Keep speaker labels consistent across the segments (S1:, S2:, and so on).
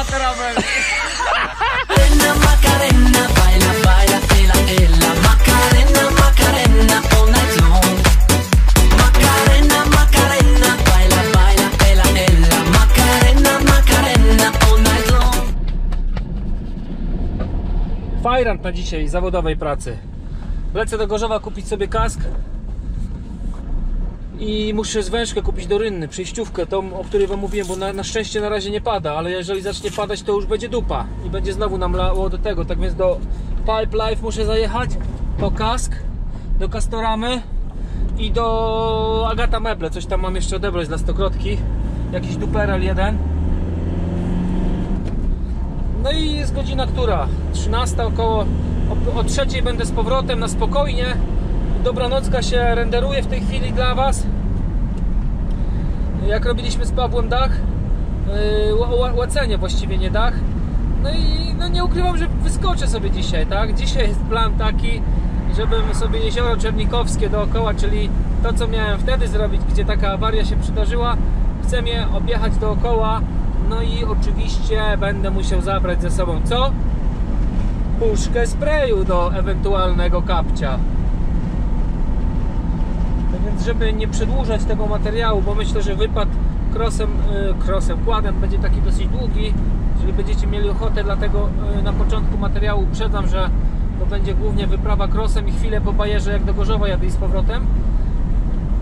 S1: Macarena, Macarena, baila, baila, ela, ela. Macarena, Macarena, all night long. Macarena, Macarena, baila, baila, ela, ela. Macarena, Macarena, all night long.
S2: Fajrant na dzisiaj zawodowej pracy. Lecę do Gorzowa kupić sobie kask. I muszę zwężkę kupić do rynny, przejściówkę, tą, o której wam mówiłem, bo na, na szczęście na razie nie pada, ale jeżeli zacznie padać, to już będzie dupa i będzie znowu nam lało do tego. Tak więc do Pipe Life muszę zajechać, po kask, do Castoramy i do Agata Meble. Coś tam mam jeszcze odebrać dla stokrotki. Jakiś duperel jeden. No i jest godzina która? 13 około. O, o trzeciej będę z powrotem na spokojnie. Dobranocka się renderuje w tej chwili dla Was. Jak robiliśmy z Pawłem dach, ła- łacenie właściwie nie dach. No i no nie ukrywam, że wyskoczę sobie dzisiaj, tak? Dzisiaj jest plan taki, żebym sobie jezioro Czernikowskie dookoła, czyli to co miałem wtedy zrobić, gdzie taka awaria się przydarzyła, chcę je objechać dookoła. No i oczywiście będę musiał zabrać ze sobą co? Puszkę sprayu do ewentualnego kapcia. Więc, żeby nie przedłużać tego materiału, bo myślę, że wypad krosem, y, krosem, kładem będzie taki dosyć długi. Jeżeli będziecie mieli ochotę, dlatego y, na początku materiału uprzedzam, że to będzie głównie wyprawa krosem i chwilę po bajerze, jak do Gorzowa jadę i z powrotem.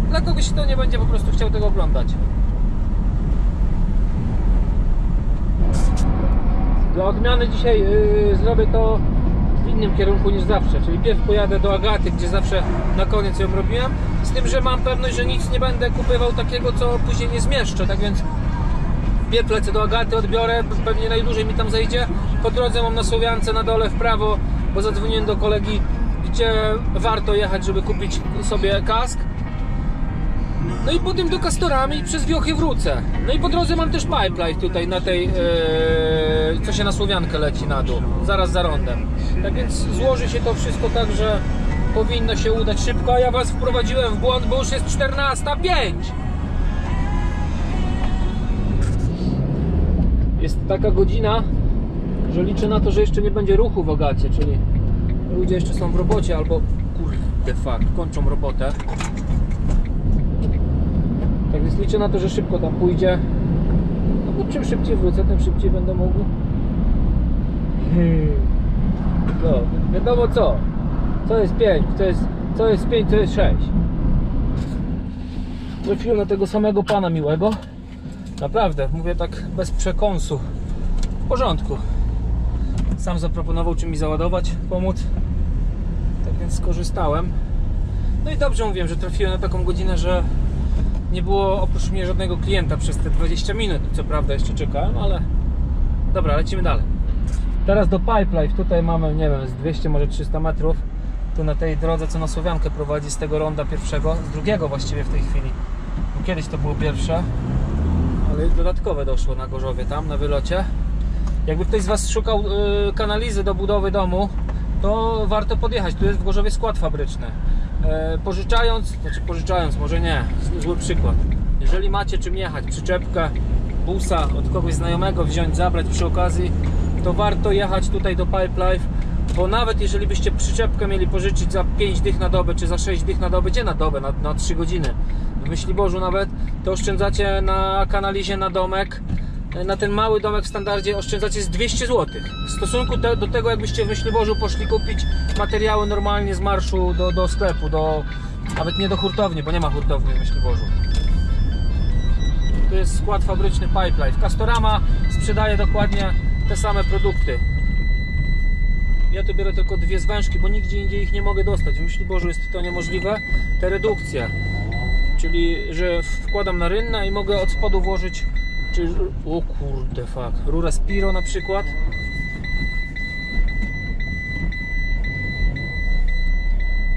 S2: Dla kogoś, kto nie będzie po prostu chciał tego oglądać. Dla odmiany dzisiaj yy, zrobię to w innym kierunku niż zawsze, czyli pierw pojadę do Agaty, gdzie zawsze na koniec ją robiłem, z tym, że mam pewność, że nic nie będę kupywał takiego, co później nie zmieszczę, tak więc pierw lecę do Agaty, odbiorę, pewnie najdłużej mi tam zejdzie, po drodze mam na Słowiance na dole w prawo, bo zadzwoniłem do kolegi, gdzie warto jechać, żeby kupić sobie kask, no i potem do Kastorami i przez Wiochy wrócę. No i po drodze mam też pipeline tutaj na tej, e, co się na Słowiankę leci na dół, zaraz za rondem. Tak więc złoży się to wszystko tak, że powinno się udać szybko, a ja Was wprowadziłem w błąd, bo już jest 14.05. Jest taka godzina, że liczę na to, że jeszcze nie będzie ruchu w Ogacie, czyli ludzie jeszcze są w robocie albo kurde fuck, kończą robotę. Więc liczę na to, że szybko tam pójdzie. No bo czym szybciej wrócę, tym szybciej będę mógł. Hmm. No, wiadomo co. Co jest 5, co jest, co jest 5, co jest 6. Trafiłem na tego samego pana miłego. Naprawdę, mówię tak bez przekąsu. W porządku. Sam zaproponował, czy mi załadować, pomóc. Tak więc skorzystałem. No i dobrze mówiłem, że trafiłem na taką godzinę, że nie było oprócz mnie żadnego klienta przez te 20 minut. Co prawda jeszcze czekałem, ale dobra, lecimy dalej. Teraz do Pipe Life. Tutaj mamy, nie wiem, z 200 może 300 metrów. Tu na tej drodze, co na Słowiankę prowadzi z tego ronda pierwszego, z drugiego właściwie w tej chwili. Bo kiedyś to było pierwsze, ale dodatkowe doszło na Gorzowie tam, na wylocie. Jakby ktoś z Was szukał y, kanalizy do budowy domu, to warto podjechać. Tu jest w Gorzowie skład fabryczny. E, pożyczając, znaczy pożyczając, może nie, zły przykład. Jeżeli macie czym jechać, przyczepkę, busa od kogoś znajomego wziąć, zabrać przy okazji, to warto jechać tutaj do Pipe Life, bo nawet jeżeli byście przyczepkę mieli pożyczyć za 5 dych na dobę, czy za 6 dych na dobę, gdzie na dobę, na, na 3 godziny, w Myśliborzu nawet, to oszczędzacie na kanalizie na domek, na ten mały domek w standardzie oszczędzacie z 200 zł. W stosunku do tego, jakbyście w Myśliborzu poszli kupić materiały normalnie z marszu do, do sklepu, do, nawet nie do hurtowni, bo nie ma hurtowni w Myśliborzu. To jest skład fabryczny Pipeline. Castorama sprzedaje dokładnie te same produkty. Ja tu biorę tylko dwie zwężki, bo nigdzie indziej ich nie mogę dostać. W Myśliborzu jest to niemożliwe. Te redukcje, czyli że wkładam na rynnę i mogę od spodu włożyć czy, o kurde fuck, rura Spiro na przykład.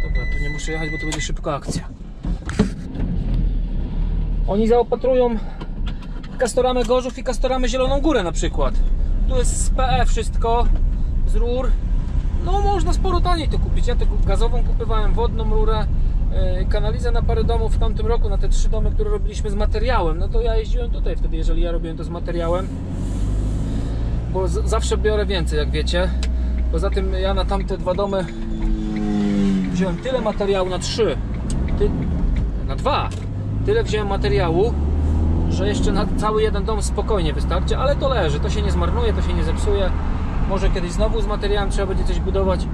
S2: Dobra, tu nie muszę jechać, bo to będzie szybka akcja. Oni zaopatrują Kastoramę Gorzów i Kastoramę Zieloną Górę na przykład. Tu jest z PE wszystko, z rur. No można sporo taniej to kupić. Ja tylko gazową kupywałem, wodną rurę, yy, kanalizę na parę domów w tamtym roku, na te trzy domy, które robiliśmy z materiałem. No to ja jeździłem tutaj wtedy, jeżeli ja robiłem to z materiałem. bo zawsze biorę więcej, jak wiecie. Poza tym ja na tamte dwa domy wziąłem tyle materiału na trzy, ty, na dwa. Tyle wziąłem materiału, że jeszcze na cały jeden dom spokojnie wystarczy, ale to leży, to się nie zmarnuje, to się nie zepsuje. Może kiedyś znowu z materiałem trzeba będzie coś budować.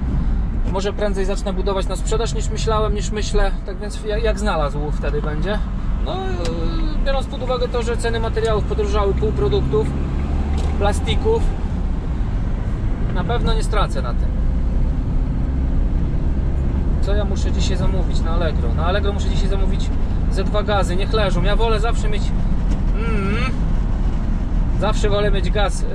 S2: Może prędzej zacznę budować na sprzedaż niż myślałem, niż myślę. Tak więc jak, znalazł wtedy będzie. No, yy, biorąc pod uwagę to, że ceny materiałów podróżały półproduktów, plastików, na pewno nie stracę na tym. Co ja muszę dzisiaj zamówić na Allegro? Na Allegro muszę dzisiaj zamówić ze dwa gazy, niech leżą. Ja wolę zawsze mieć. Mm, zawsze wolę mieć gaz, yy,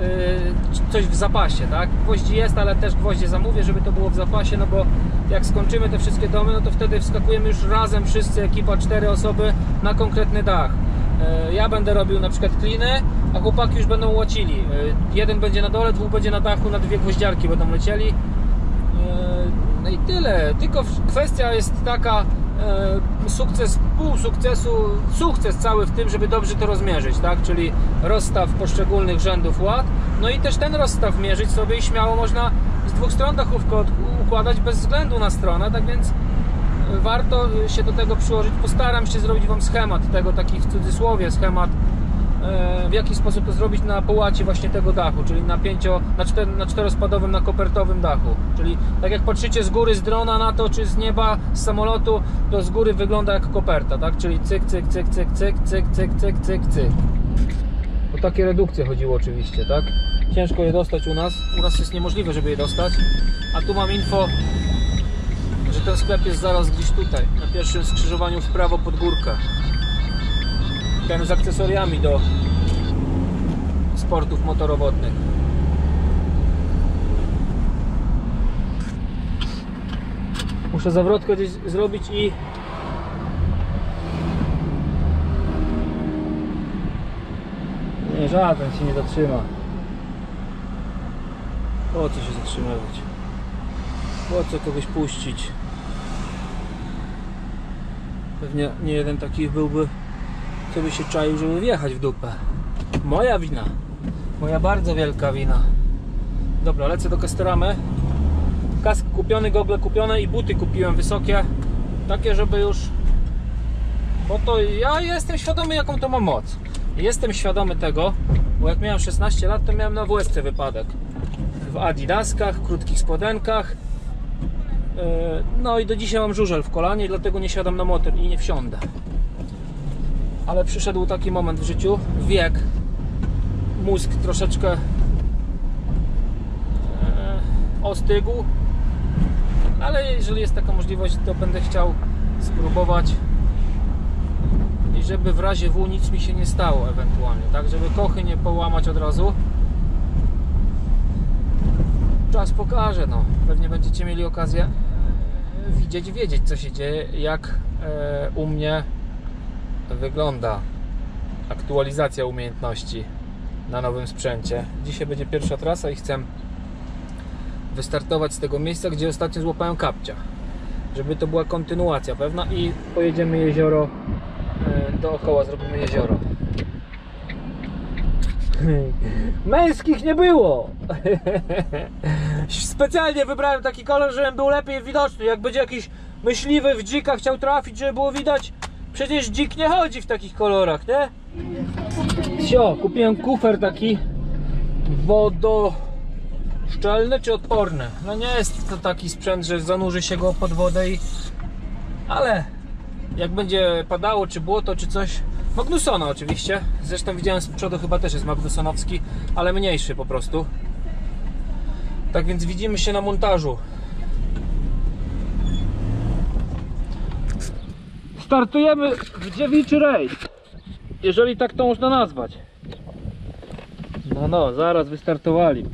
S2: coś w zapasie, tak? Gwoździ jest, ale też gwoździe zamówię, żeby to było w zapasie, no bo jak skończymy te wszystkie domy, no to wtedy wskakujemy już razem wszyscy, ekipa, cztery osoby na konkretny dach. Yy, Ja będę robił na przykład kliny, a chłopaki już będą łacili. Yy, Jeden będzie na dole, dwóch będzie na dachu, na dwie gwoździarki będą lecieli. No i tyle. Tylko kwestia jest taka, e, sukces, pół sukcesu, sukces cały w tym, żeby dobrze to rozmierzyć, tak? Czyli rozstaw poszczególnych rzędów ład. No i też ten rozstaw mierzyć sobie i śmiało można z dwóch stron dachówkę układać bez względu na stronę, tak więc e, warto się do tego przyłożyć. Postaram się zrobić Wam schemat tego, taki w cudzysłowie schemat w jaki sposób to zrobić na połacie właśnie tego dachu, czyli na pięcio, na, czter, na czterospadowym, na kopertowym dachu. Czyli tak jak patrzycie z góry, z drona na to, czy z nieba, z samolotu, to z góry wygląda jak koperta, tak? Czyli cyk, cyk, cyk, cyk, cyk, cyk, cyk, cyk, cyk, cyk. O takie redukcje chodziło oczywiście, tak? Ciężko je dostać u nas. U nas jest niemożliwe, żeby je dostać. A tu mam info, że ten sklep jest zaraz gdzieś tutaj, na pierwszym skrzyżowaniu w prawo pod górkę ten z akcesoriami do sportów motorowodnych. Muszę zawrotkę gdzieś zrobić i nie, żaden się nie zatrzyma. Po co się zatrzymywać? Po co kogoś puścić? Pewnie nie jeden taki byłby co by się czaił, żeby wjechać w dupę. Moja wina. Moja bardzo wielka wina. Dobra, lecę do Castoramy. Kask kupiony, gogle kupione i buty kupiłem wysokie. Takie, żeby już... Bo to ja jestem świadomy, jaką to ma moc. Jestem świadomy tego, bo jak miałem 16 lat, to miałem na WSC wypadek. W adidaskach, krótkich spodenkach. Yy, No i do dzisiaj mam żużel w kolanie, dlatego nie siadam na motor i nie wsiądę ale przyszedł taki moment w życiu, wiek, mózg troszeczkę e, ostygł, ale jeżeli jest taka możliwość, to będę chciał spróbować. I żeby w razie W nic mi się nie stało ewentualnie, tak, żeby kochy nie połamać od razu. Czas pokaże, no. Pewnie będziecie mieli okazję e, widzieć, wiedzieć co się dzieje, jak e, u mnie wygląda aktualizacja umiejętności na nowym sprzęcie. Dzisiaj będzie pierwsza trasa i chcę wystartować z tego miejsca, gdzie ostatnio złapałem kapcia. Żeby to była kontynuacja pewna i pojedziemy jezioro e, dookoła, zrobimy jezioro. Męskich nie było! Specjalnie wybrałem taki kolor, żebym był lepiej widoczny. Jak będzie jakiś myśliwy w dzika chciał trafić, żeby było widać, Przecież dzik nie chodzi w takich kolorach, nie? Sio, kupiłem kufer taki wodoszczelny czy odporny. No nie jest to taki sprzęt, że zanurzy się go pod wodę i... Ale jak będzie padało, czy błoto, czy coś... Magnusona oczywiście. Zresztą widziałem z przodu chyba też jest magnusonowski, ale mniejszy po prostu. Tak więc widzimy się na montażu. Startujemy w dziewiczy rejs. Jeżeli tak to można nazwać. No no, zaraz wystartowali.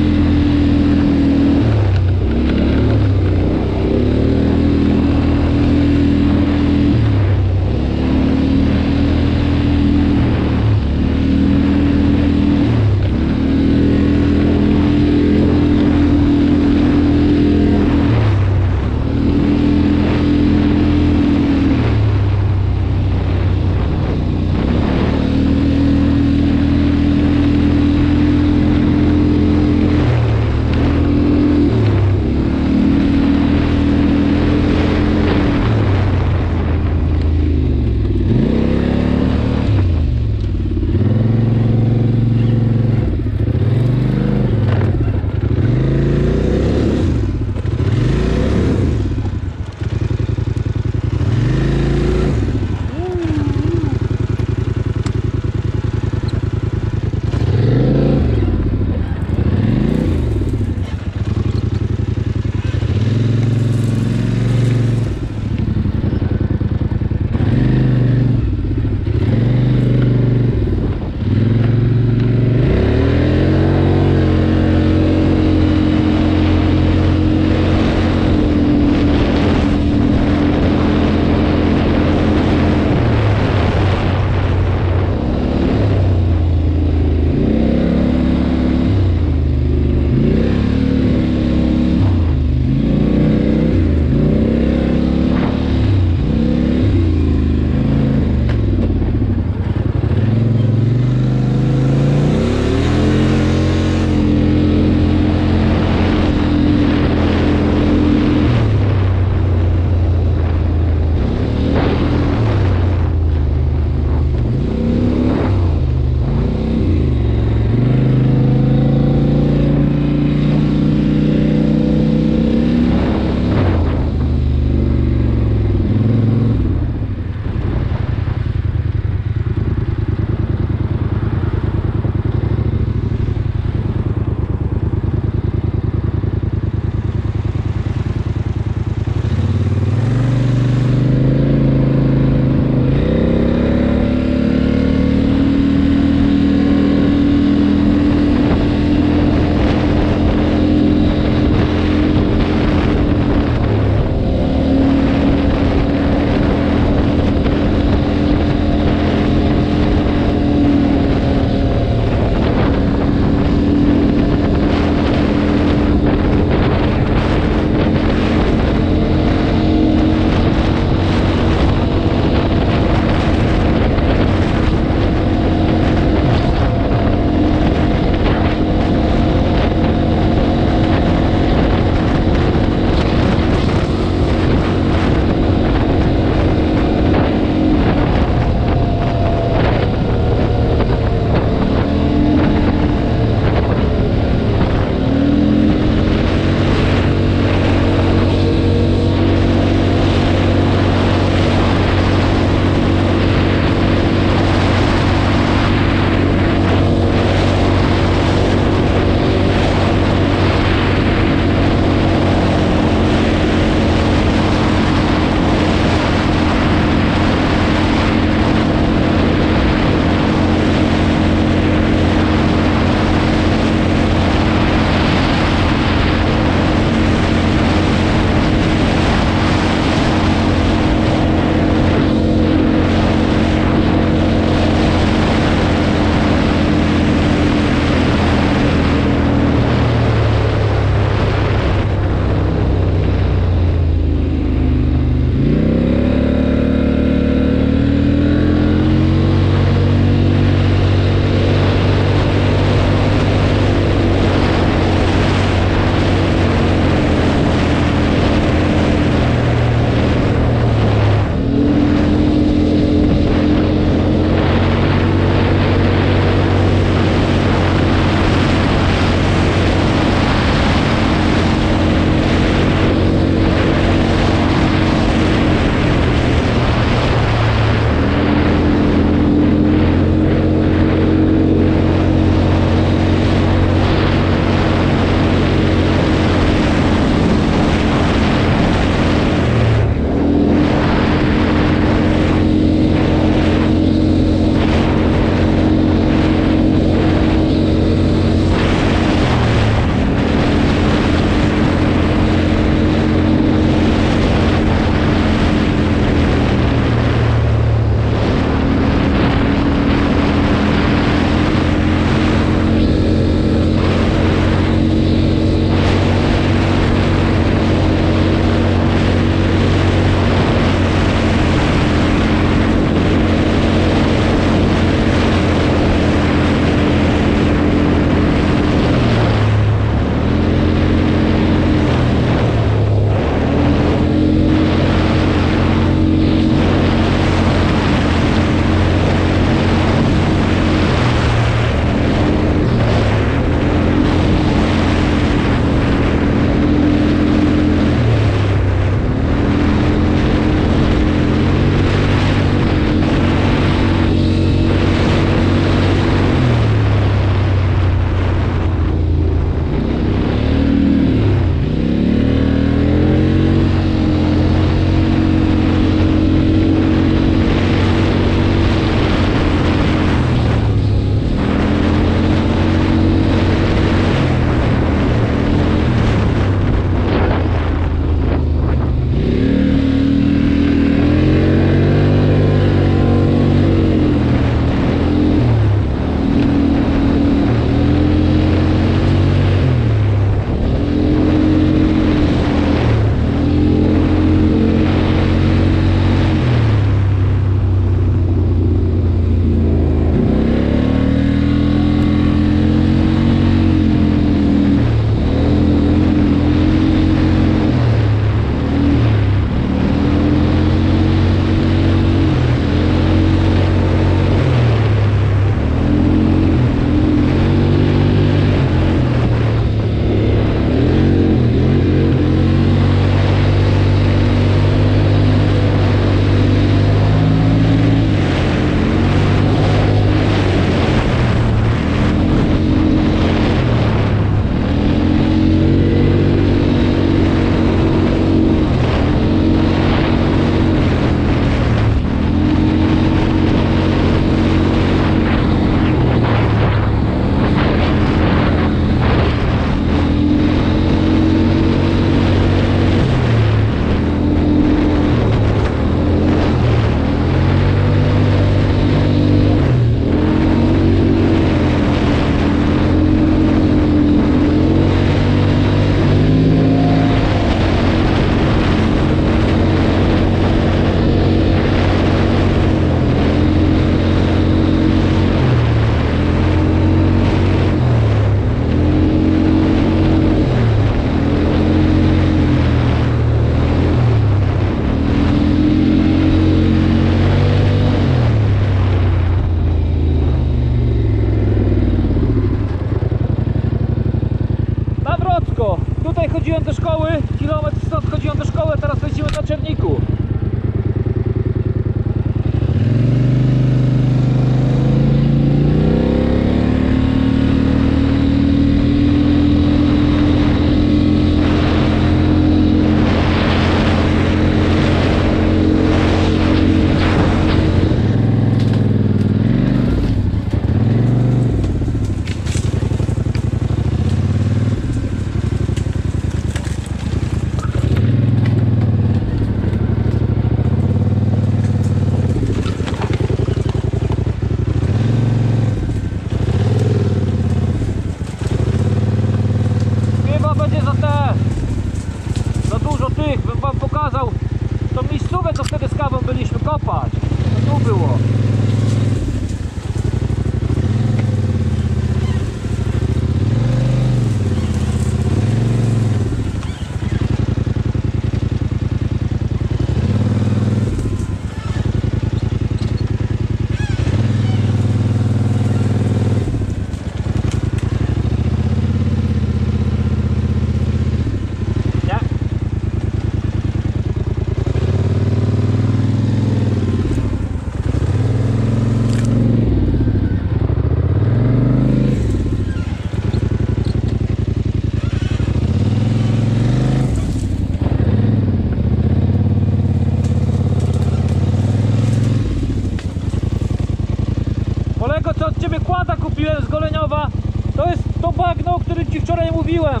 S2: sobie kłada kupiłem z Goleniowa. To jest to bagno, o którym Ci wczoraj mówiłem,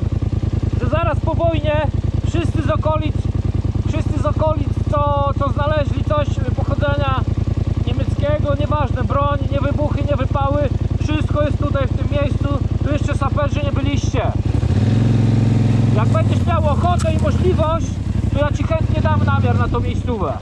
S2: że zaraz po wojnie wszyscy z okolic, wszyscy z okolic, co, co znaleźli coś pochodzenia niemieckiego, nieważne, broń, nie wybuchy, nie wypały, wszystko jest tutaj w tym miejscu, tu jeszcze saperzy nie byliście. Jak będziesz miał ochotę i możliwość, to ja Ci chętnie dam namiar na tą miejscówę.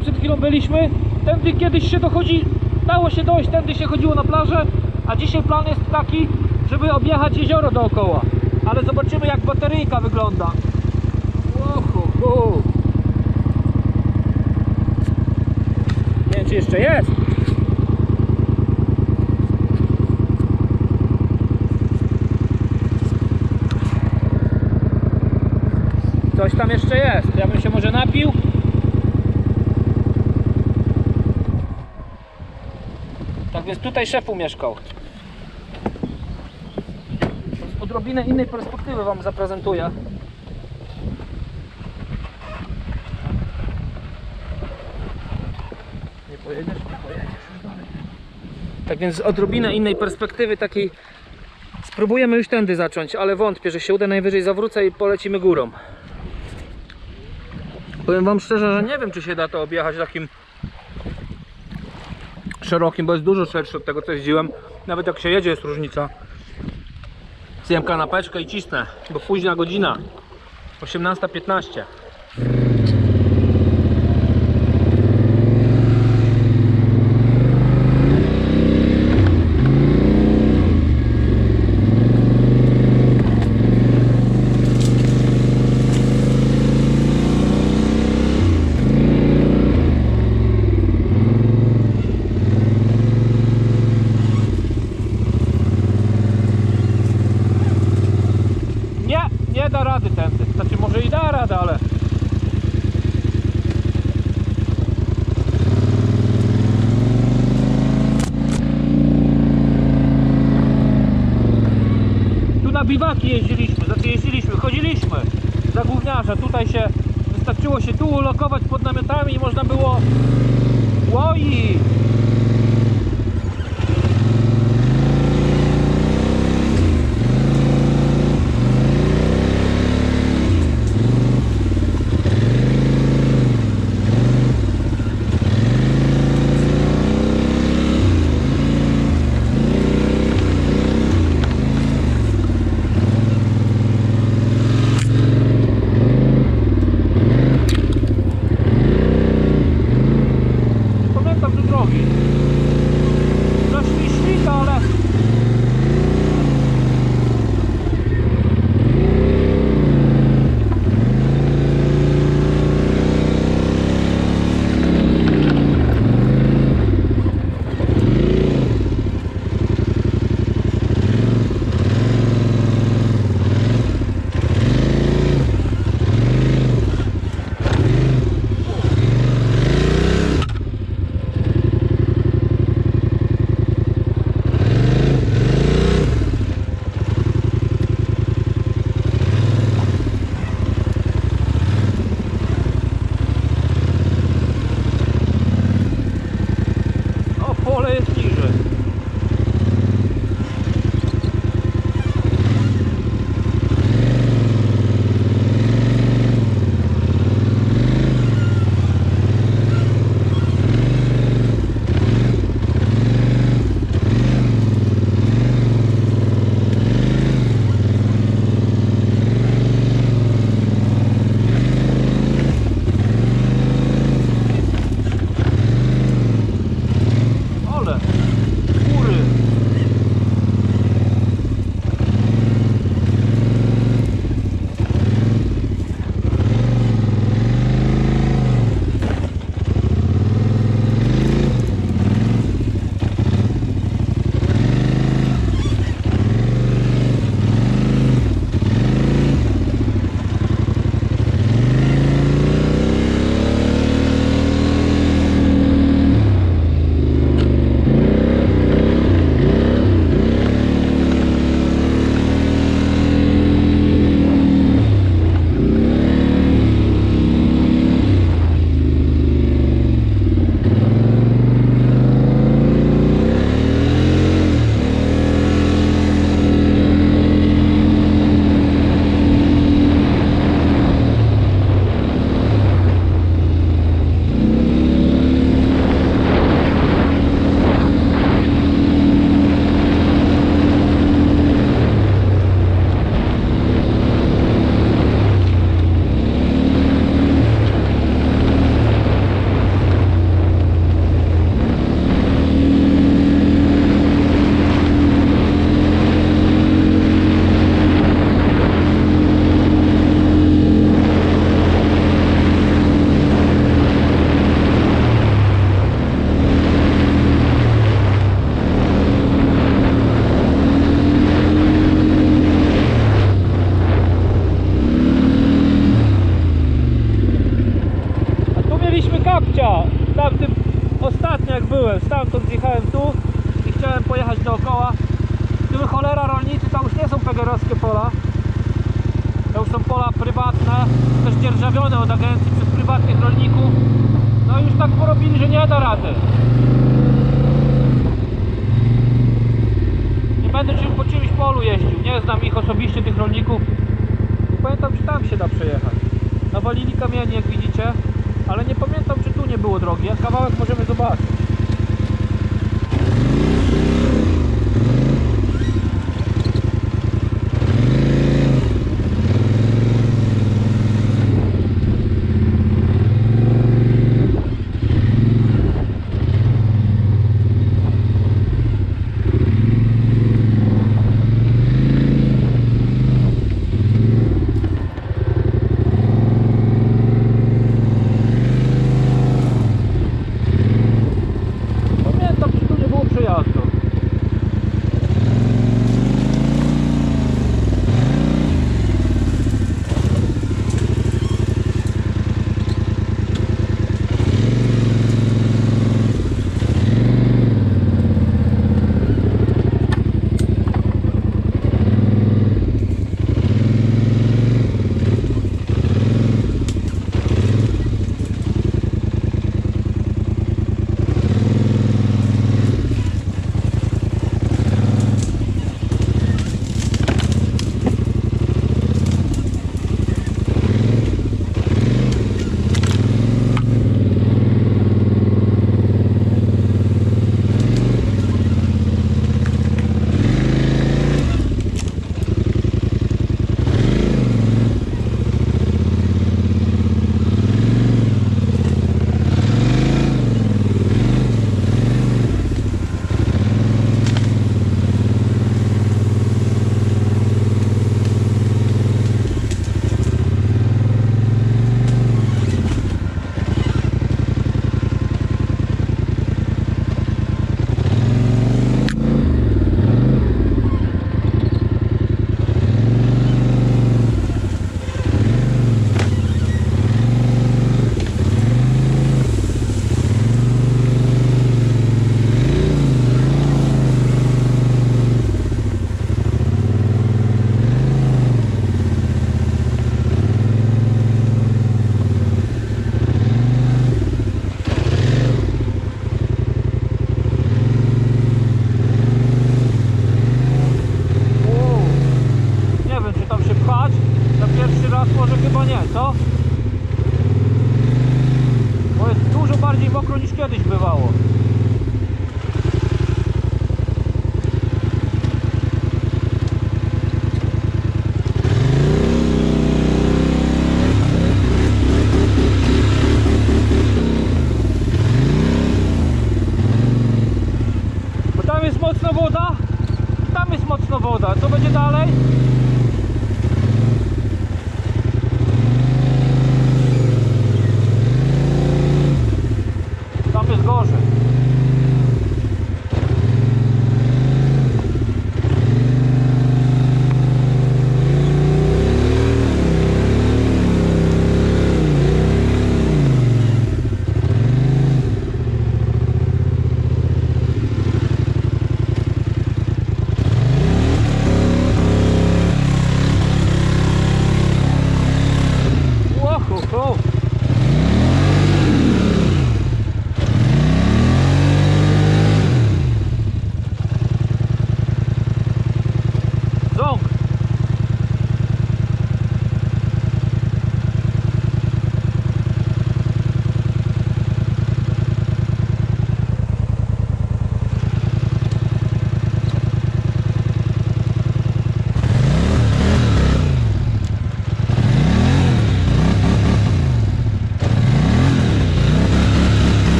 S2: Przed chwilą byliśmy. Tędy kiedyś się dochodzi, dało się dojść, tędy się chodziło na plażę, a dzisiaj plan jest taki, żeby objechać jezioro dookoła. Ale zobaczymy jak bateryjka wygląda. Nie wiem czy jeszcze jest. Coś tam jeszcze jest. Ja bym się może napił. Tak więc tutaj szefu mieszkał. Odrobinę innej perspektywy Wam zaprezentuję. Nie pojedziesz? Nie pojedziesz. Tak więc odrobinę innej perspektywy takiej spróbujemy już tędy zacząć, ale wątpię, że się uda. Najwyżej zawrócę i polecimy górą. Powiem wam szczerze, że nie wiem czy się da to objechać takim szerokim, bo jest dużo szerszy od tego co jeździłem. Nawet jak się jedzie jest różnica. Zjem kanapeczkę i cisnę, bo późna godzina. 18.15.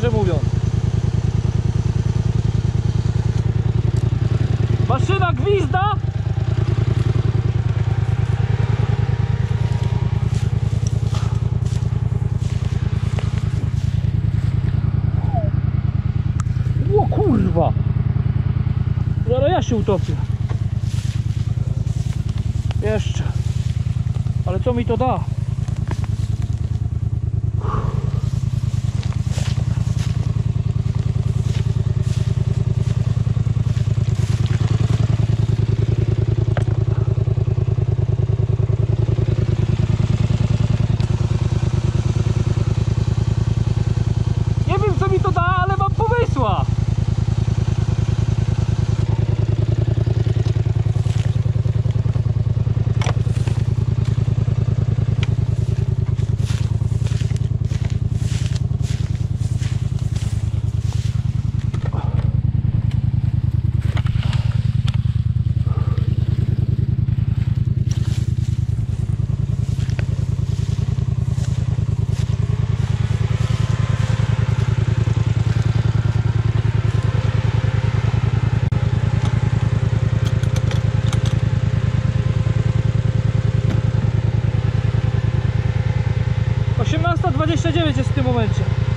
S2: szczerze mówiąc. Maszyna gwizda, O kurwa! Zaraz ja się utopię. Jeszcze. Ale co mi to da? 329 jest w tym momencie.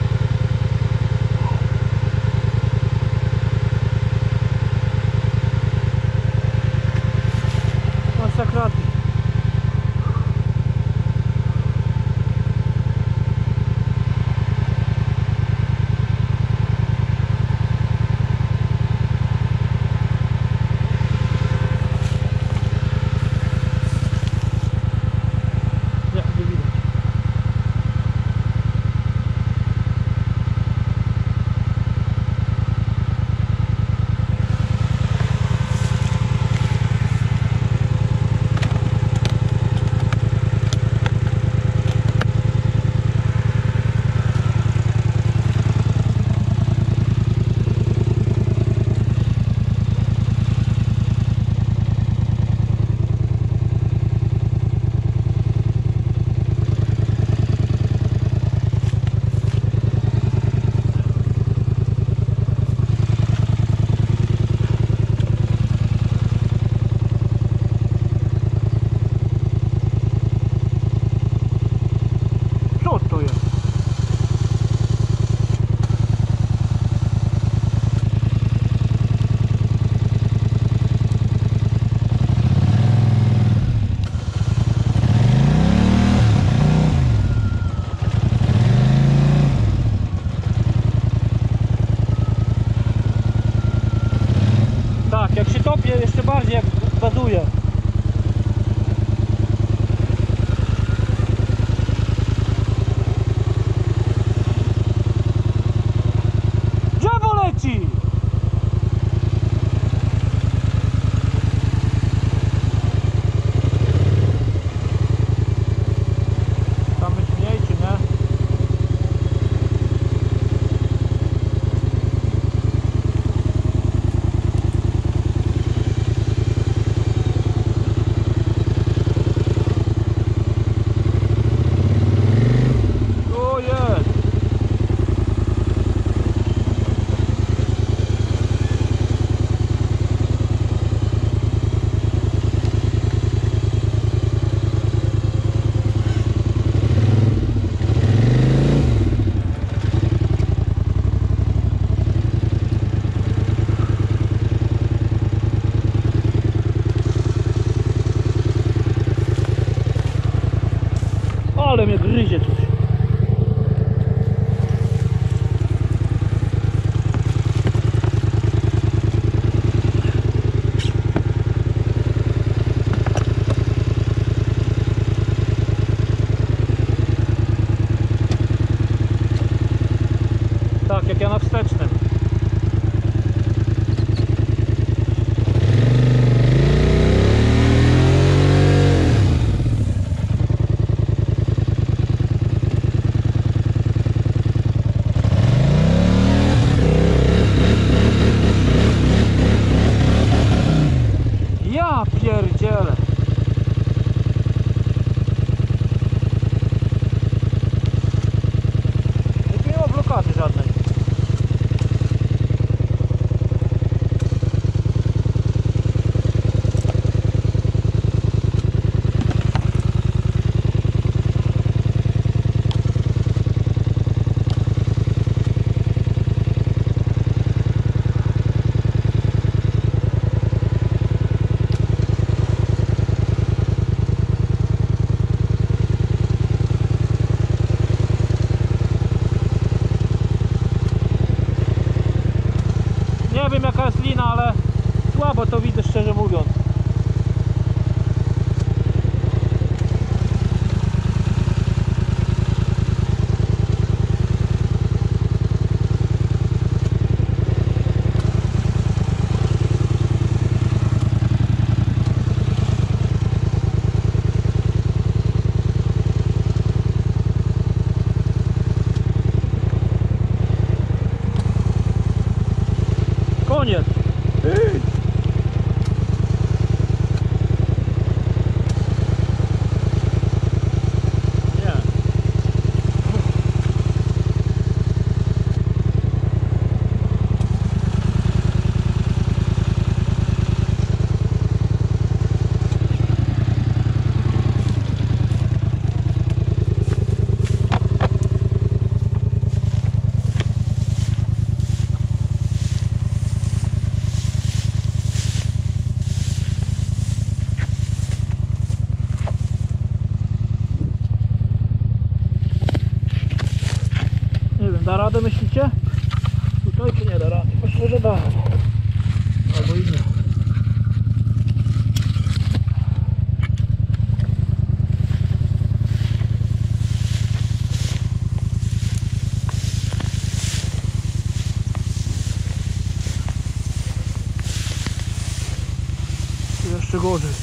S2: Tu jeszcze gorzej.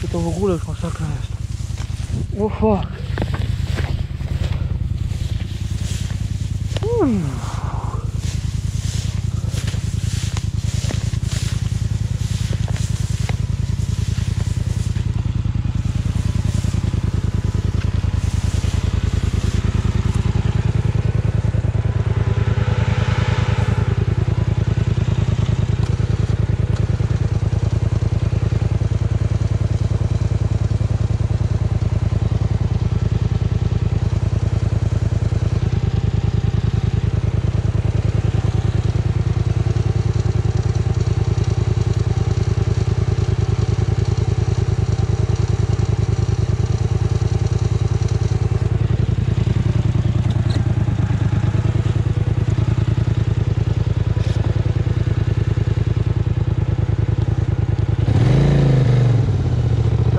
S2: Czy to w ogóle już masakra jest? O fuck.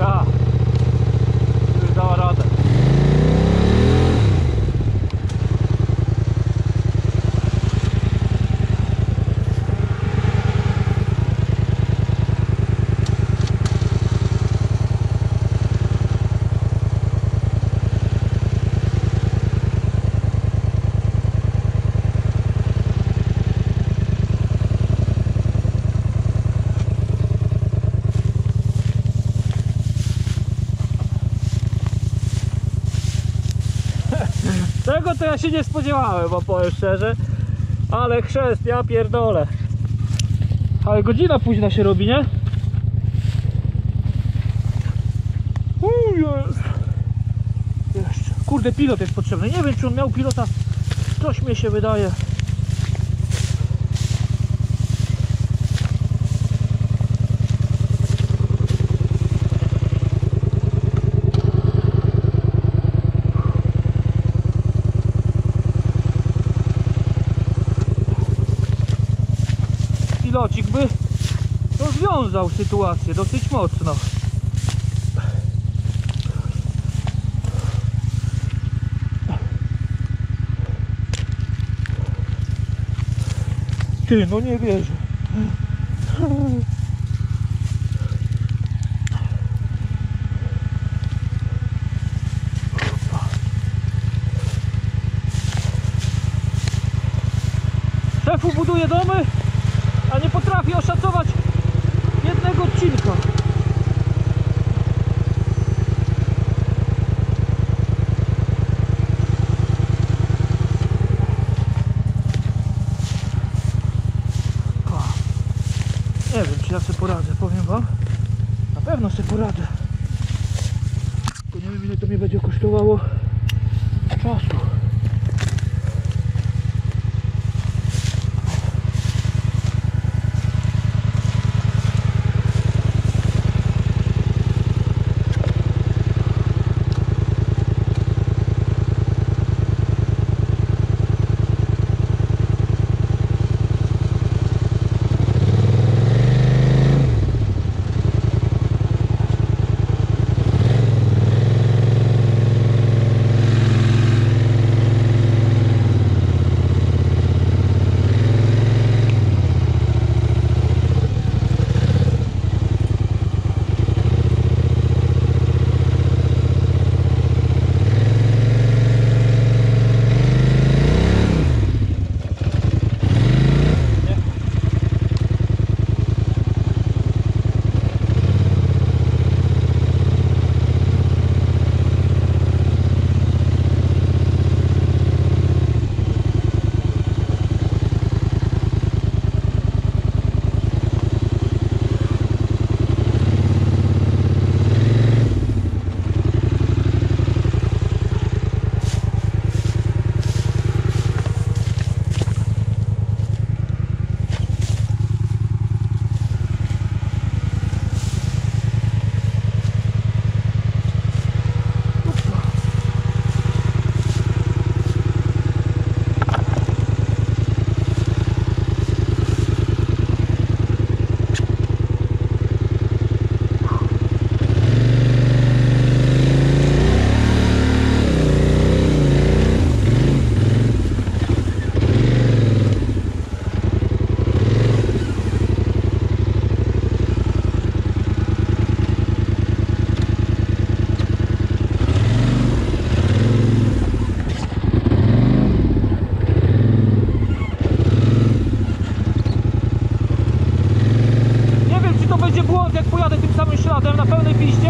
S2: Ja. Już dała radę. Tego to ja się nie spodziewałem, bo powiem szczerze. Ale chrzest, ja pierdolę. Ale godzina późna się robi, nie? Jest. Jeszcze. Kurde, pilot jest potrzebny. Nie wiem, czy on miał pilota. Coś mi się wydaje. Sytuację dosyć mocno. Ty, no nie wierzę. тисяч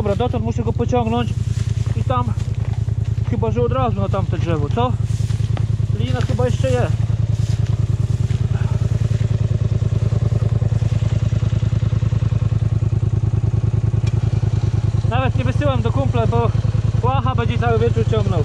S2: Dobra, dotąd muszę go pociągnąć i tam chyba, że od razu na tamte drzewo, co? Lina chyba jeszcze jest. Nawet nie wysyłam do kumpla, bo łacha będzie cały wieczór ciągnął.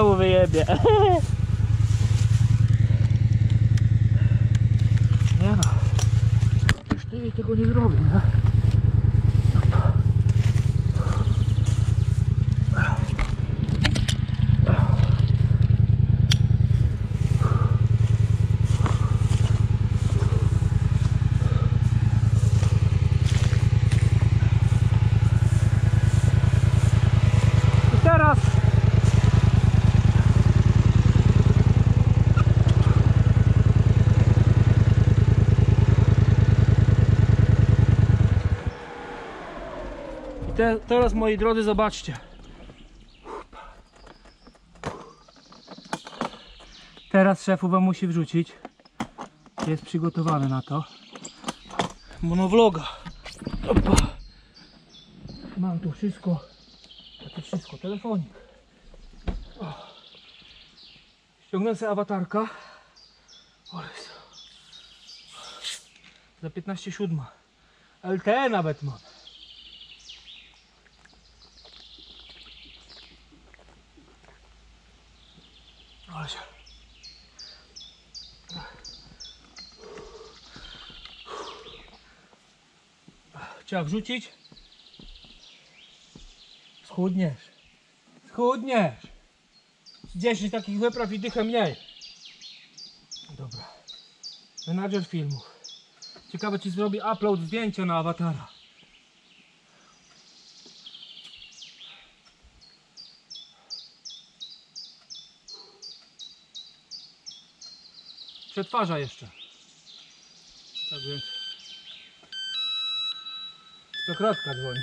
S2: znowu wyjebie. teraz moi drodzy zobaczcie. Teraz szefu wam musi wrzucić. Jest przygotowany na to. Monowloga. Opa. Mam tu wszystko. To wszystko, telefonik. O. Ściągnę sobie awatarka. Za 15,7. LTE nawet mam. Się. Trzeba wrzucić. Schudniesz. Schudniesz. Z 10 takich wypraw i dychę mniej. Dobra. Menadżer filmów. Ciekawe czy zrobi upload zdjęcia na awatara. Przetwarza jeszcze. Tak więc. Stokrotka dzwoni.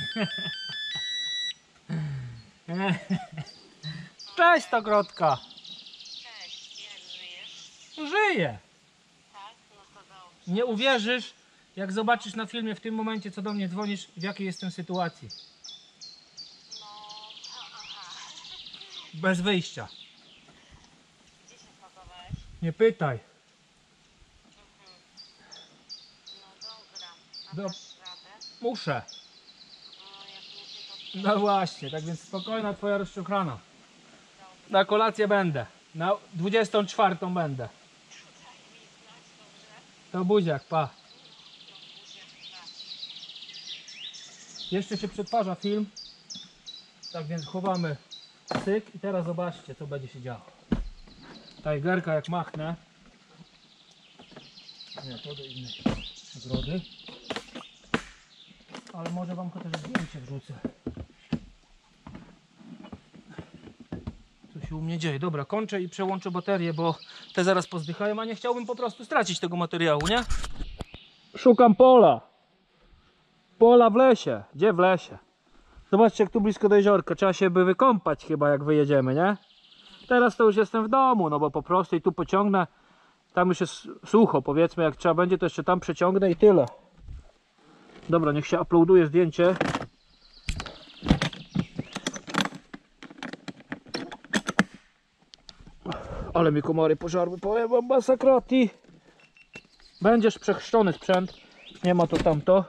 S2: Cześć Stokrotka.
S3: Cześć, jak żyjesz?
S2: Żyję.
S3: Tak, no to dobrze.
S2: Nie uwierzysz, jak zobaczysz na filmie w tym momencie, co do mnie dzwonisz, w jakiej jestem sytuacji.
S3: No, aha.
S2: Bez wyjścia.
S3: Gdzie się pakowałeś?
S2: Nie pytaj.
S3: Radę?
S2: Muszę.
S3: No,
S2: No właśnie, tak więc spokojna twoja rozczochrana. Na kolację będę. Na 24 będę. To buziak, pa.
S3: No.
S2: Jeszcze się przetwarza film. Tak więc chowamy syk i teraz zobaczcie, co będzie się działo. Tajgerka jak machnę. Nie, to do innej nagrody. Ale może wam chociaż zdjęcie wrzucę. Co się u mnie dzieje? Dobra, kończę i przełączę baterię, bo te zaraz pozdychają, a nie chciałbym po prostu stracić tego materiału, nie? Szukam pola. Pola w lesie. Gdzie w lesie? Zobaczcie, jak tu blisko do jeziorka. Trzeba się by wykąpać chyba, jak wyjedziemy, nie? Teraz to już jestem w domu, no bo po prostu i tu pociągnę. Tam już jest sucho, powiedzmy. Jak trzeba będzie, to jeszcze tam przeciągnę i tyle. Dobra, niech się uploaduje zdjęcie. Ale mi komory pożarły, powiem wam, masakrati. Będziesz przechrzczony sprzęt. Nie ma to tamto.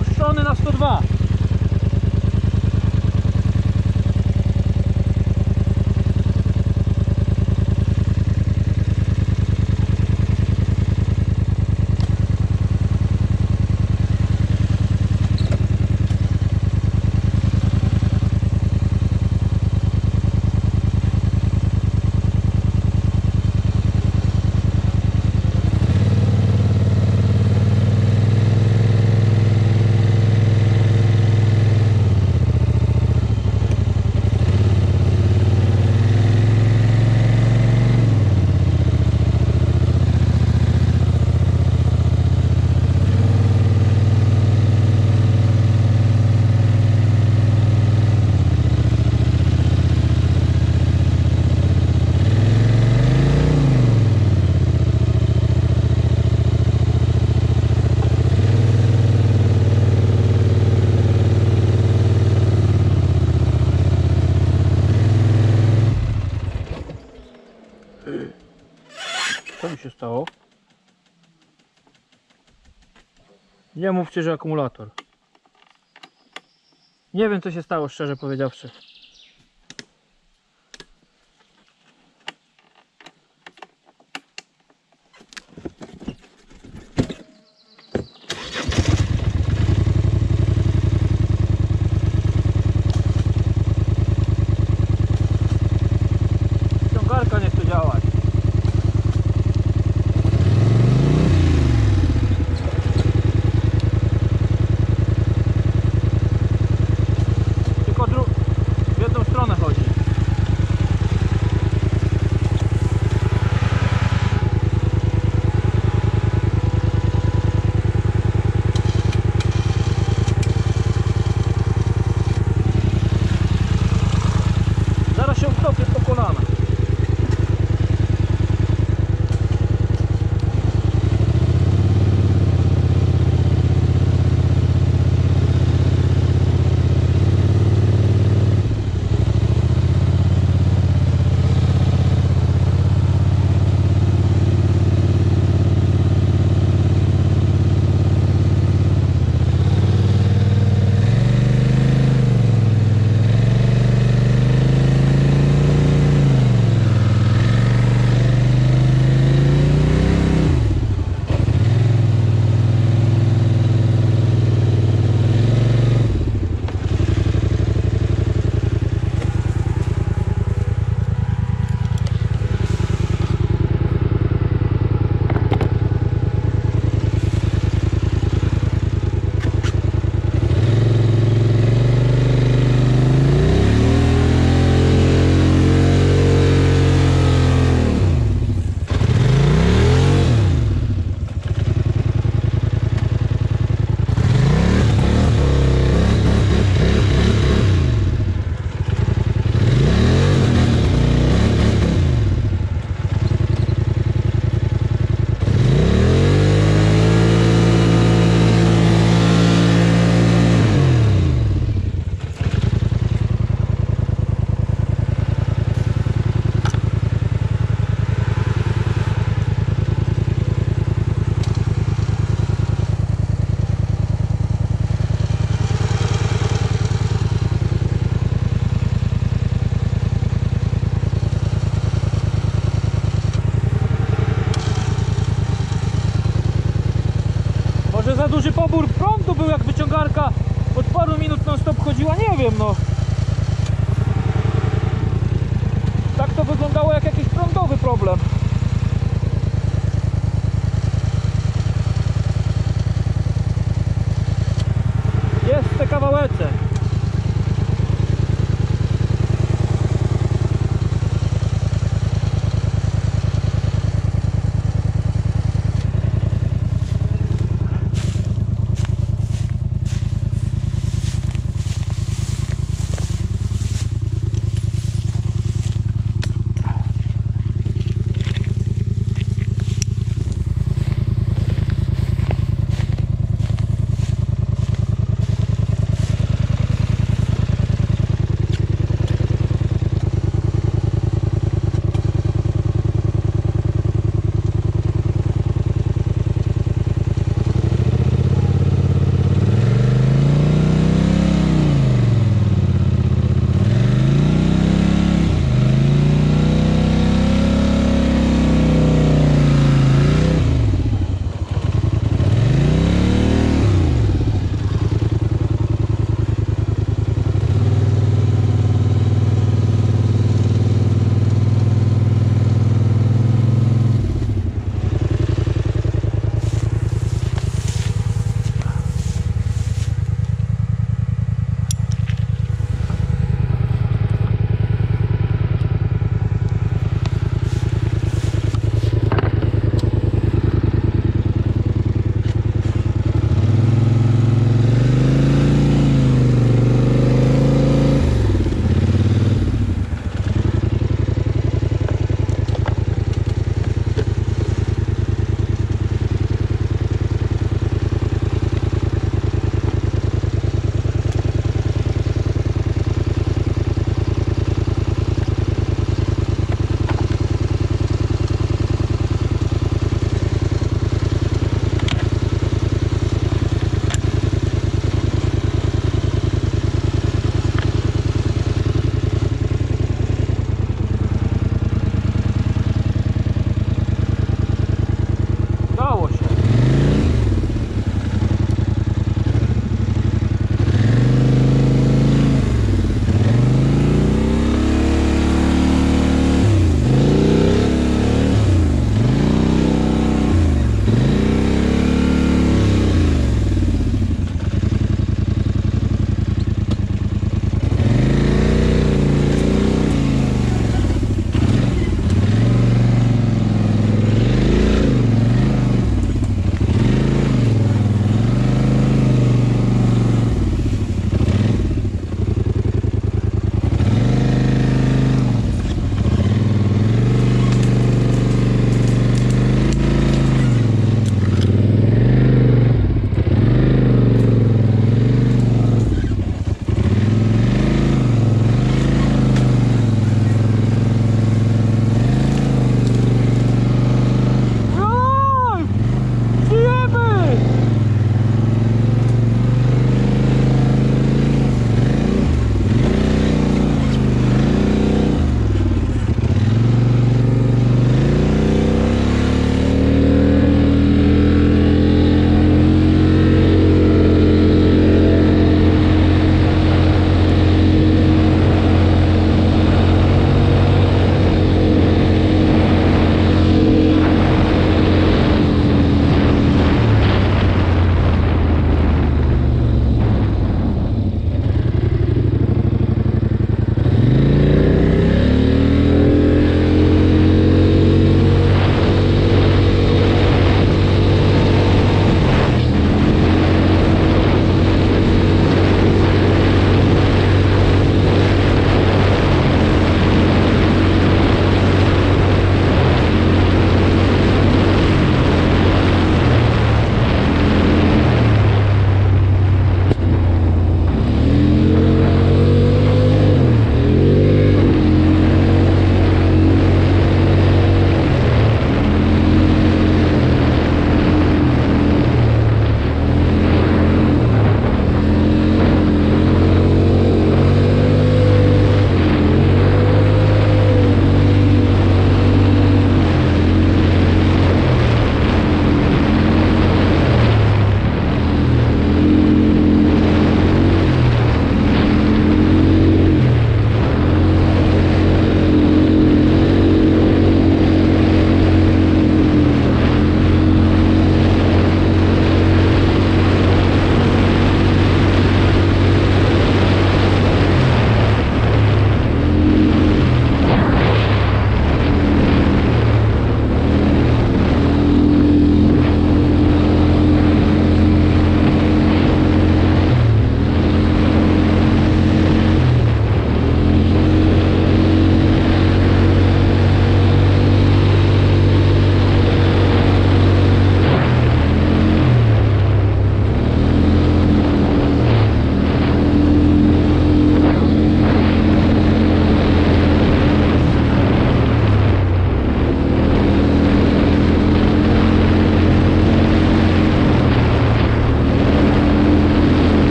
S2: Ochrzczony na 102. Co mi się stało? Mówcie, że akumulator. Nie wiem co się stało, szczerze powiedziawszy.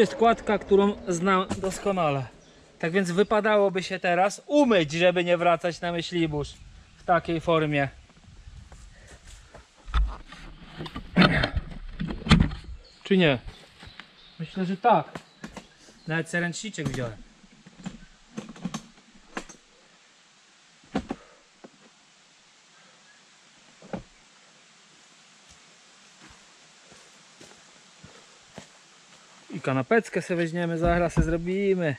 S2: Jest kładka, którą znam doskonale. Tak więc wypadałoby się teraz umyć, żeby nie wracać na myślibórz w takiej formie. Czy nie? Myślę, że tak. Nawet sobie ręczniczek wziąłem. Kanapeczkę sobie weźmiemy, zaraz sobie zrobimy.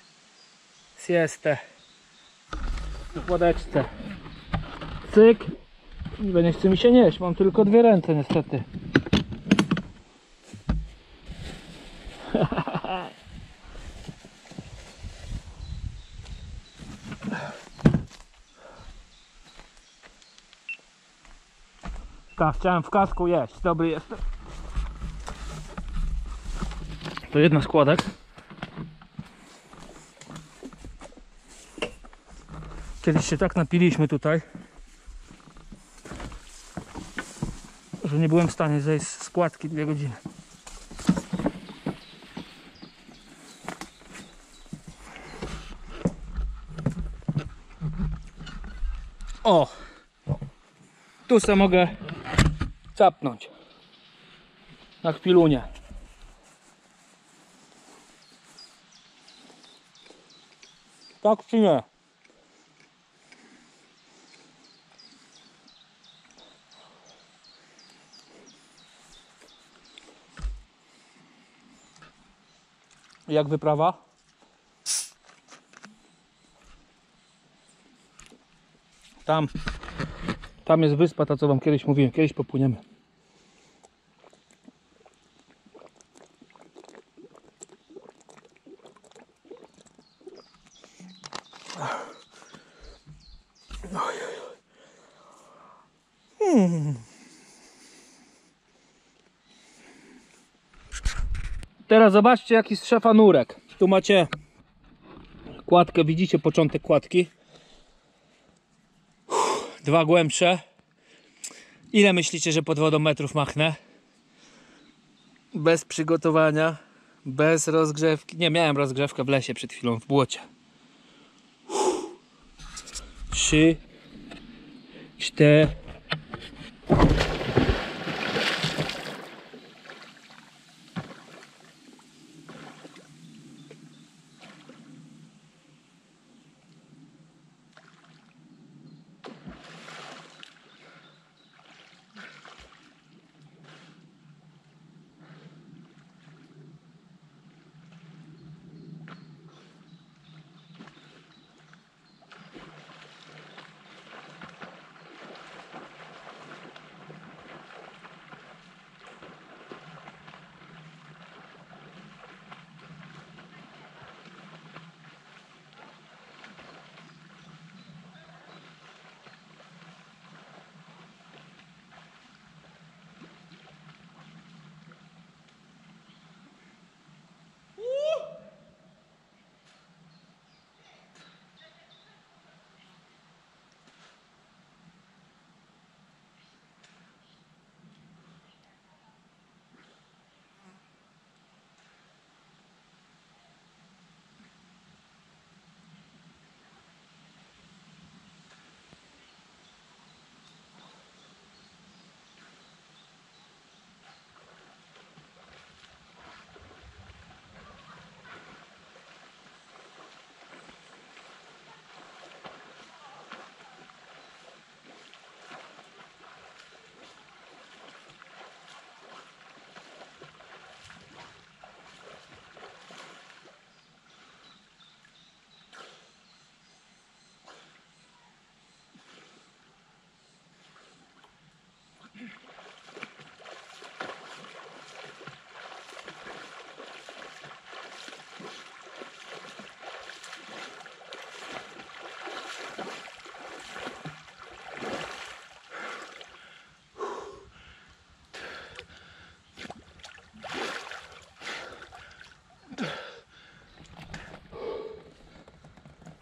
S2: Siestę. W kładeczce. Cyk. Niby nie chce mi się nieść, mam tylko dwie ręce niestety. Tak, chciałem w kasku jeść, dobry jestem. To jedna składek. Kiedyś się tak napiliśmy tutaj, że nie byłem w stanie zejść z składki dwie godziny. O! Tu se mogę capnąć. Na chwilunie. Tak czy nie? Jak wyprawa? Tam. Tam jest wyspa, ta co wam kiedyś mówiłem. Kiedyś popłyniemy. Teraz zobaczcie jaki z szefa nurek. Tu macie kładkę, widzicie początek kładki. Dwa głębsze. Ile myślicie, że pod wodą metrów machnę? Bez przygotowania, bez rozgrzewki. Nie, miałem rozgrzewkę w lesie przed chwilą, w błocie. Uff. Trzy, cztery.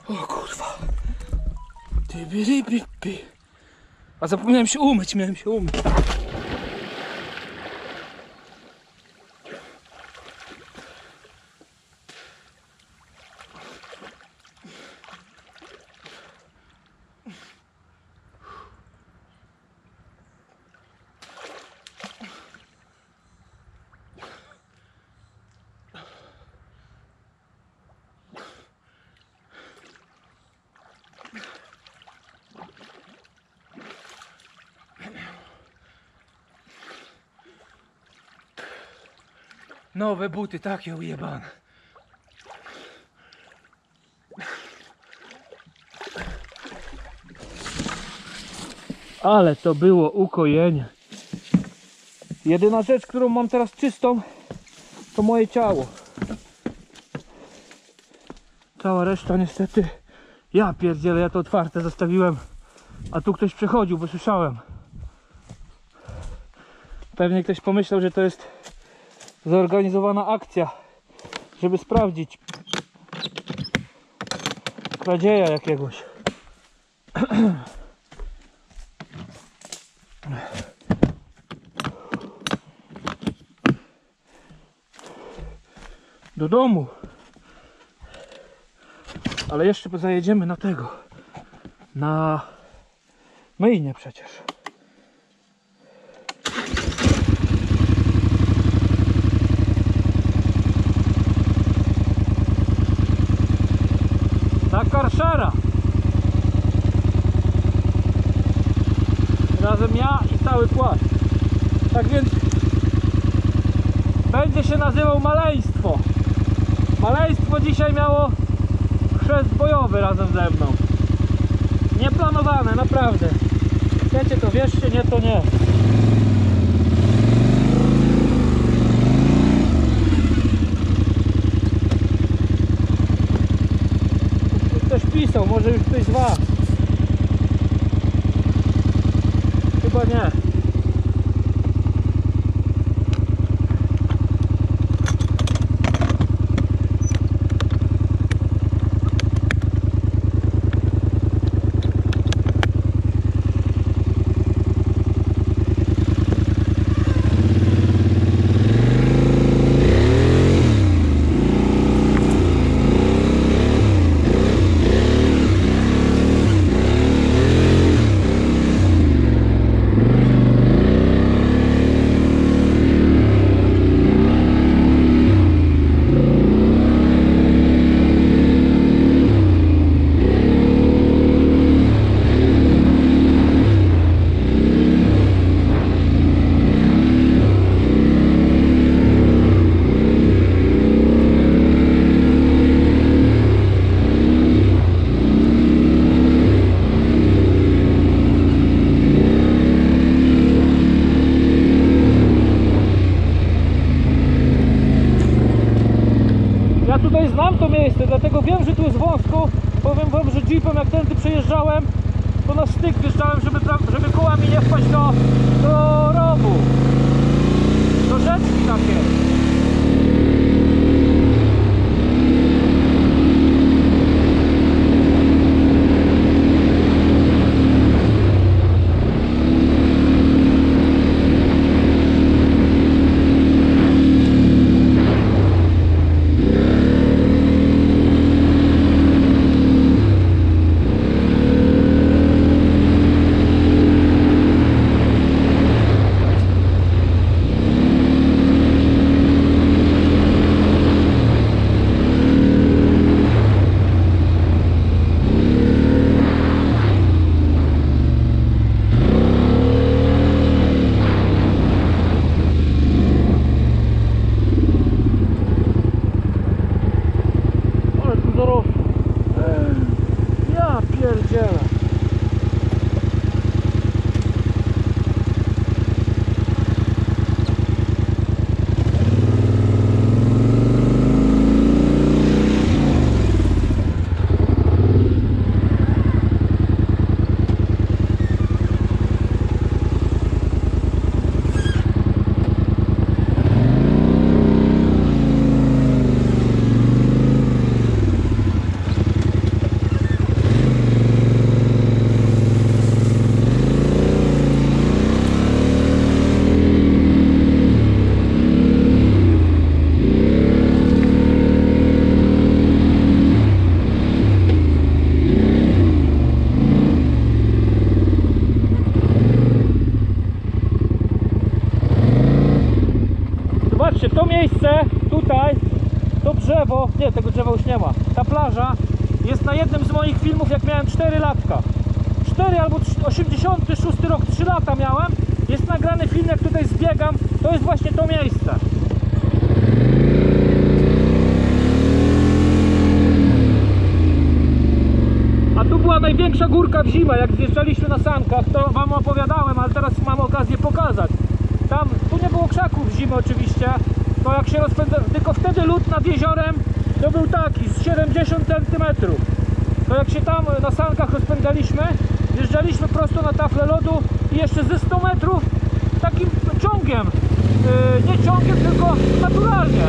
S2: O kurwa. Ty pippi. A zapomniałem się umyć, miałem się umyć. Nowe buty, takie ujebane. Ale to było ukojenie. Jedyna rzecz, którą mam teraz czystą, to moje ciało. Cała reszta niestety, ja pierdzielę, ja to otwarte zostawiłem, a tu ktoś przechodził, bo słyszałem. Pewnie ktoś pomyślał, że to jest zorganizowana akcja, żeby sprawdzić kradzieja jakiegoś. Do domu. Ale jeszcze zajedziemy na tego. Na myjnie przecież. Na Karszera. Razem ja i cały płaszcz. Tak więc będzie się nazywał Maleństwo. Maleństwo dzisiaj miało chrzest bojowy razem ze mną. Nieplanowane, naprawdę. Chcecie to wierzcie, nie to nie. Ktoś pisał, może już ktoś z was. Chyba nie. Zobaczcie, to miejsce tutaj, to drzewo, nie, tego drzewa już nie ma, ta plaża jest na jednym z moich filmów, jak miałem 4 latka. 4 albo 3, 86 rok, 3 lata miałem, jest nagrany film, jak tutaj zbiegam, to jest właśnie to miejsce. A tu była największa górka w zimę, jak zjeżdżaliśmy na sankach, to wam opowiadałem, ale teraz mam okazję pokazać. Tam, tu nie było krzaków zimy oczywiście, to jak się rozpędza, tylko wtedy lód nad jeziorem to był taki, z 70 cm. To jak się tam na sankach rozpędzaliśmy, jeżdżaliśmy prosto na taflę lodu i jeszcze ze 100 metrów takim ciągiem, y, nie ciągiem, tylko naturalnie.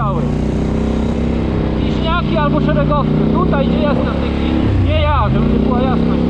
S2: stały. Albo szeregowcy. Tutaj, gdzie jestem w tej. Nie ja, żeby nie była jasność.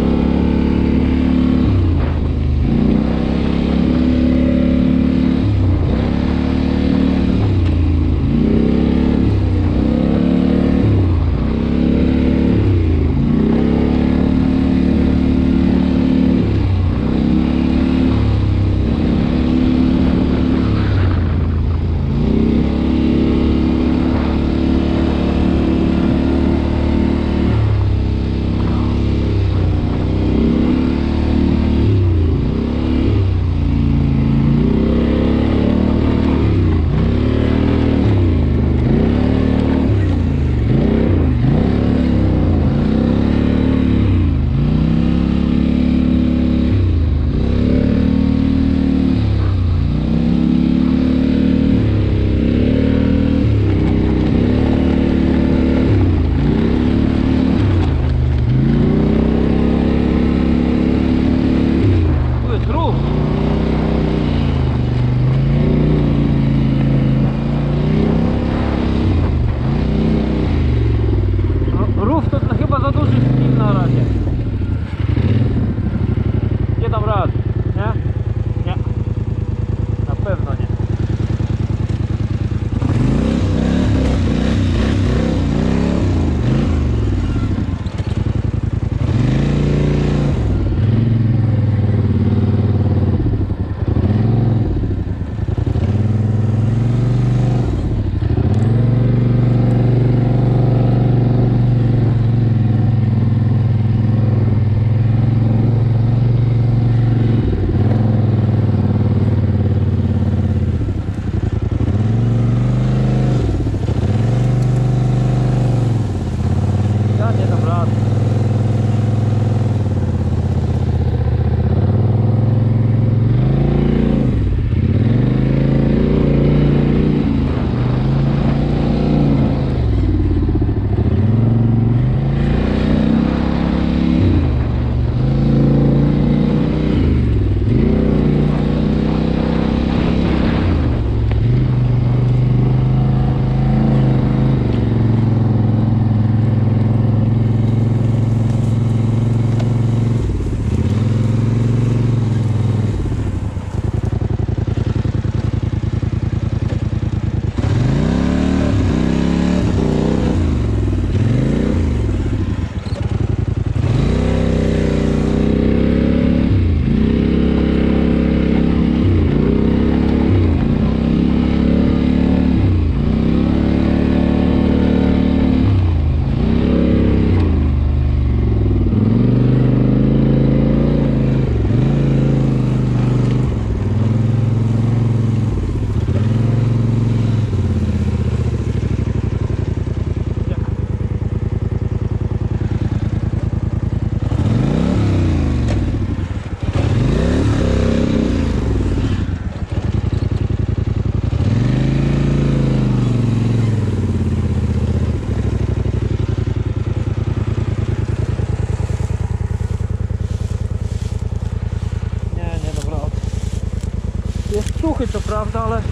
S2: 不到了。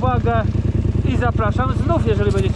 S2: uwagę i zapraszam znów, jeżeli będzie